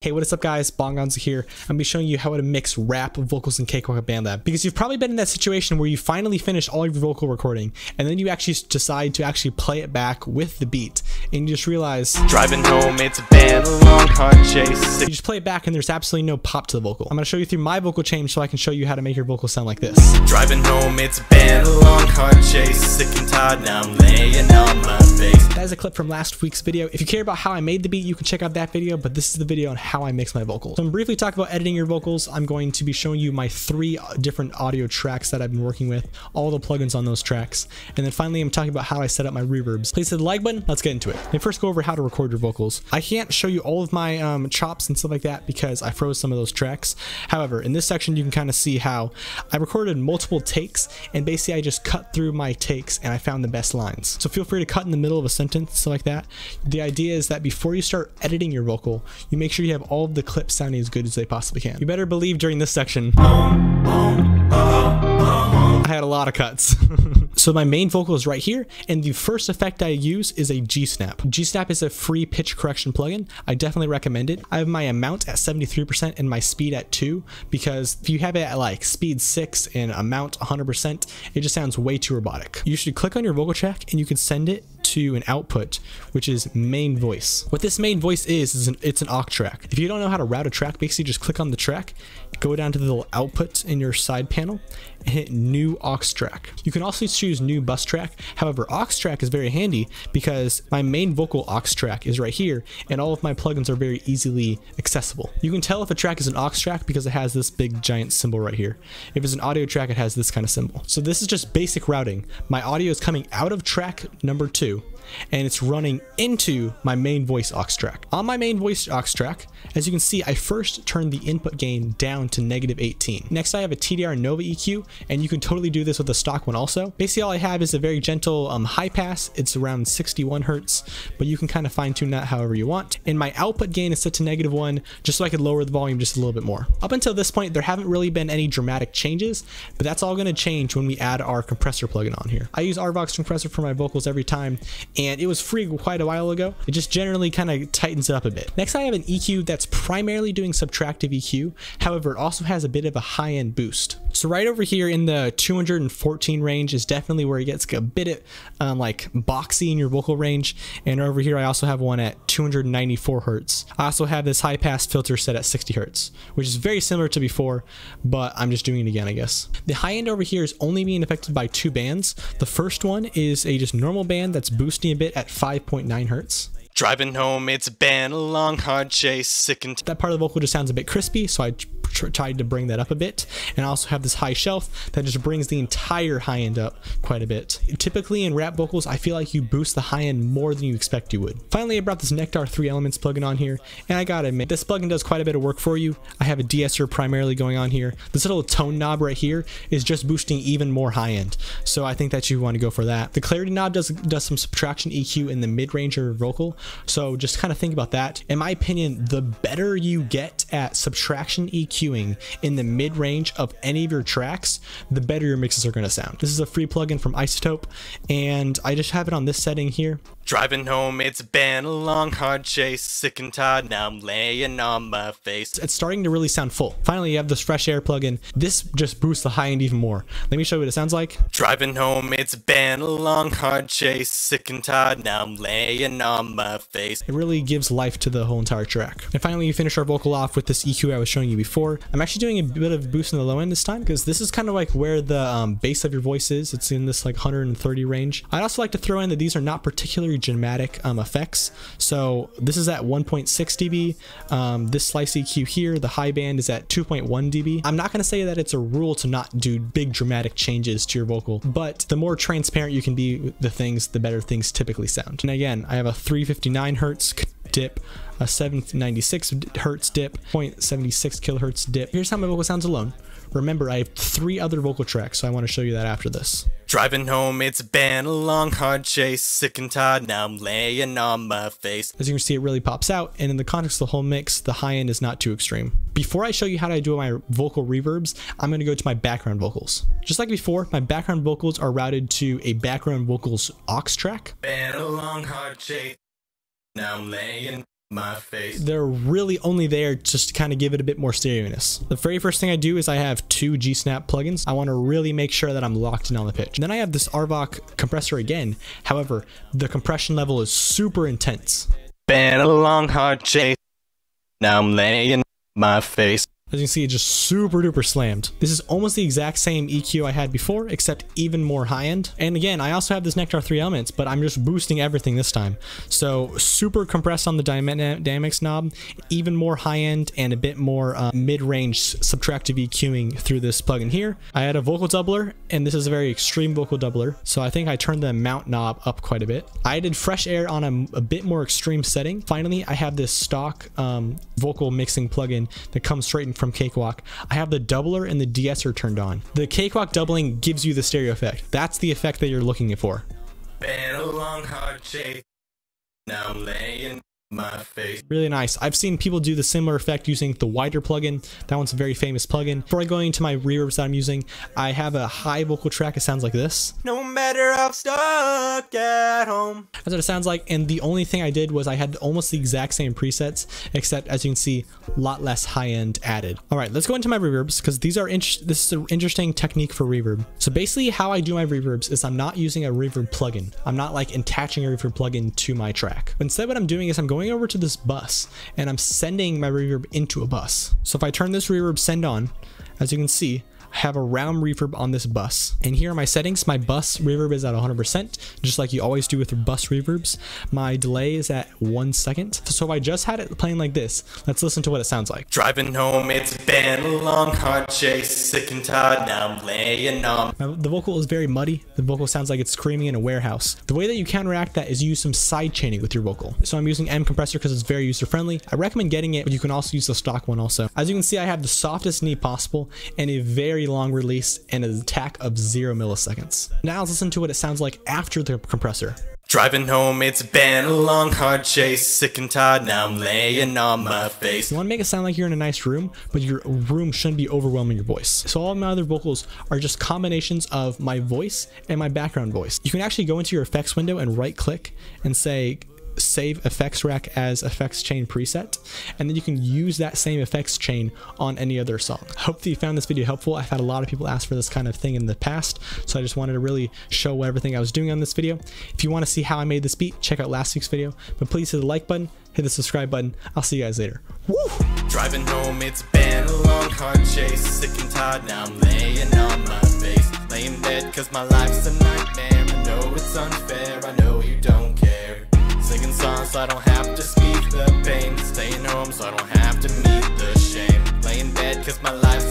Hey, what is up guys? Bongonzo here. I'm gonna be showing you how to mix rap vocals in Cakewalk BandLab because you've probably been in that situation where you finally finish all of your vocal recording and then you actually decide to actually play it back with the beat and you just realize Driving home, it's been a long hard chase. you just play it back and there's absolutely no pop to the vocal. I'm gonna show you through my vocal change so I can show you how to make your vocal sound like this. Driving home, it's been a long hard chase. Sick and tired, now I'm laying on my face. That is a clip from last week's video. If you care about how I made the beat, you can check out that video, but this is the video on how I mix my vocals. So I'm briefly talk about editing your vocals. I'm going to be showing you my three different audio tracks that I've been working with, all the plugins on those tracks. And then finally, I'm talking about how I set up my reverbs. Please hit the like button. Let's get into it. And first go over how to record your vocals. I can't show you all of my um, chops and stuff like that because I froze some of those tracks. However, in this section, you can kind of see how I recorded multiple takes and basically I just cut through my takes and I found the best lines. So feel free to cut in the middle of a sentence, stuff like that. The idea is that before you start editing your vocal, you make sure you have all of the clips sounding as good as they possibly can. You better believe during this section, I had a lot of cuts. so my main vocal is right here, and the first effect I use is a G-Snap. G-Snap is a free pitch correction plugin. I definitely recommend it. I have my amount at 73% and my speed at 2, because if you have it at like speed 6 and amount 100%, it just sounds way too robotic. You should click on your vocal track and you can send it to an output, which is main voice. What this main voice is, is an, it's an aux track. If you don't know how to route a track, basically just click on the track, go down to the little output in your side panel, and hit new aux track. You can also choose new bus track. However, aux track is very handy because my main vocal aux track is right here, and all of my plugins are very easily accessible. You can tell if a track is an aux track because it has this big giant symbol right here. If it's an audio track, it has this kind of symbol. So this is just basic routing. My audio is coming out of track number two, you and it's running into my main voice aux track. On my main voice aux track, as you can see, I first turned the input gain down to negative 18. Next, I have a TDR Nova EQ, and you can totally do this with a stock one also. Basically, all I have is a very gentle um, high pass. It's around 61 hertz, but you can kind of fine tune that however you want. And my output gain is set to negative one, just so I could lower the volume just a little bit more. Up until this point, there haven't really been any dramatic changes, but that's all gonna change when we add our compressor plugin on here. I use RVox compressor for my vocals every time, and it was free quite a while ago. It just generally kind of tightens it up a bit. Next, I have an EQ that's primarily doing subtractive EQ. However, it also has a bit of a high-end boost. So right over here in the 214 range is definitely where it gets a bit of, um, like boxy in your vocal range. And over here, I also have one at 294 hertz. I also have this high pass filter set at 60 hertz, which is very similar to before, but I'm just doing it again, I guess. The high end over here is only being affected by two bands. The first one is a just normal band that's boosting a bit at 5.9 hertz. Driving home, it's been a long hard chase. Sick and That part of the vocal just sounds a bit crispy, so I tried to bring that up a bit. And I also have this high shelf that just brings the entire high end up quite a bit. Typically in rap vocals, I feel like you boost the high end more than you expect you would. Finally, I brought this Nectar 3 Elements plugin on here, and I gotta admit, this plugin does quite a bit of work for you. I have a de-esser primarily going on here. This little tone knob right here is just boosting even more high end, so I think that you want to go for that. The clarity knob does, does some subtraction EQ in the mid-range of vocal, so just kind of think about that. In my opinion, the better you get at subtraction EQing in the mid-range of any of your tracks, the better your mixes are going to sound. This is a free plugin from iZotope, and I just have it on this setting here. Driving home, it's been a long hard chase. Sick and tired, now I'm laying on my face. It's starting to really sound full. Finally, you have this fresh air plugin. This just boosts the high end even more. Let me show you what it sounds like. Driving home, it's been a long hard chase. Sick and tired, now I'm laying on my face. It really gives life to the whole entire track. And finally, we finish our vocal off with this EQ I was showing you before. I'm actually doing a bit of boost in the low end this time because this is kind of like where the um, base of your voice is. It's in this like 130 range. I'd also like to throw in that these are not particularly dramatic um, effects. So this is at 1.6 dB. Um, this slice EQ here, the high band is at 2.1 dB. I'm not going to say that it's a rule to not do big dramatic changes to your vocal, but the more transparent you can be the things, the better things typically sound. And again, I have a 359 hertz dip, a 796 hertz dip, 0.76 kilohertz dip. Here's how my vocal sounds alone. Remember, I have three other vocal tracks, so I want to show you that after this. Driving home, it's been a long hard chase. Sick and tired, now I'm laying on my face. As you can see, it really pops out, and in the context of the whole mix, the high end is not too extreme. Before I show you how to do my vocal reverbs, I'm going to go to my background vocals. Just like before, my background vocals are routed to a background vocals aux track. Been a long hard chase. Now I'm laying my face. They're really only there just to kind of give it a bit more stereoness. The very first thing I do is I have two G-Snap plugins. I want to really make sure that I'm locked in on the pitch. And then I have this RVox compressor again. However, the compression level is super intense. Been a long hard chase. Now I'm laying my face. As you can see, just super duper slammed. This is almost the exact same EQ I had before, except even more high end. And again, I also have this Nectar 3 elements, but I'm just boosting everything this time. So super compressed on the dynamics knob, even more high end and a bit more uh, mid-range subtractive EQing through this plugin here. I had a vocal doubler, and this is a very extreme vocal doubler. So I think I turned the mount knob up quite a bit. I did fresh air on a, a bit more extreme setting. Finally, I have this stock um, vocal mixing plugin that comes straight in from Cakewalk, I have the doubler and the de-esser turned on. The Cakewalk doubling gives you the stereo effect. That's the effect that you're looking for. Been a long hard chase. Now I'm laying my face. Really nice. I've seen people do the similar effect using the wider plugin. That one's a very famous plugin. Before I go into my reverbs that I'm using, I have a high vocal track. It sounds like this. No matter how stuck at home. That's what it sounds like. And the only thing I did was I had almost the exact same presets, except as you can see, a lot less high end added. All right, let's go into my reverbs because these are this is an interesting technique for reverb. So basically how I do my reverbs is I'm not using a reverb plugin. I'm not like attaching a reverb plugin to my track. Instead, what I'm doing is I'm going going over to this bus and I'm sending my reverb into a bus. So if I turn this reverb send on, as you can see, have a round reverb on this bus. And here are my settings. My bus reverb is at 100%, just like you always do with bus reverbs. My delay is at one second. So if I just had it playing like this, let's listen to what it sounds like. Driving home, it's been a long, hard chase. Sick and tired, now I'm laying on. Now, the vocal is very muddy. The vocal sounds like it's screaming in a warehouse. The way that you counteract that is use some side chaining with your vocal. So I'm using MCompressor because it's very user friendly. I recommend getting it, but you can also use the stock one also. As you can see, I have the softest knee possible and a very very long release and an attack of zero milliseconds. Now let's listen to what it sounds like after the compressor. Driving home, it's been a long, hard chase. Sick and tired, now I'm laying on my face. You want to make it sound like you're in a nice room, but your room shouldn't be overwhelming your voice. So all my other vocals are just combinations of my voice and my background voice. You can actually go into your effects window and right click and say save effects rack as effects chain preset and then you can use that same effects chain on any other song. Hope that you found this video helpful. I've had a lot of people ask for this kind of thing in the past so I just wanted to really show everything I was doing on this video. If you want to see how I made this beat check out last week's video but please hit the like button hit the subscribe button. I'll see you guys later. Woo! Driving home, it's been a long, chase. Sick and tired, now I'm laying on my face. Laying cause my life's a nightmare. I know it's unfair, I know so I don't have to speak the pain. Staying home so I don't have to meet the shame. Laying bed cause my life's